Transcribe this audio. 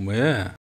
没